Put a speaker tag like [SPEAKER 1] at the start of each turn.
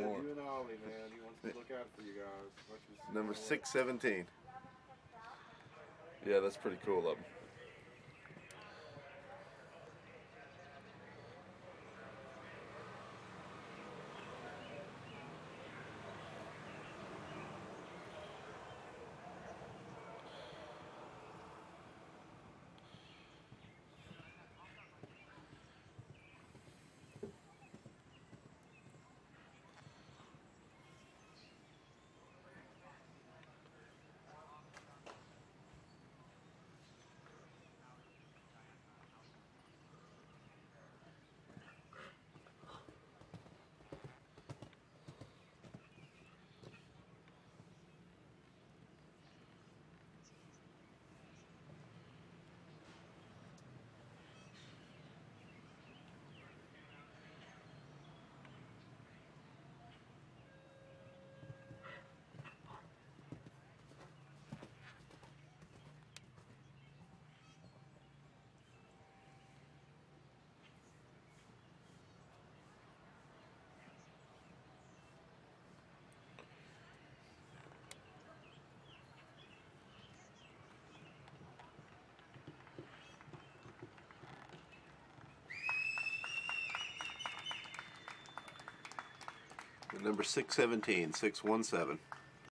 [SPEAKER 1] More.
[SPEAKER 2] You and Ollie, man. He wants to look out for you guys.
[SPEAKER 1] Number 617. Yeah, that's pretty cool of him. Number 617, 617.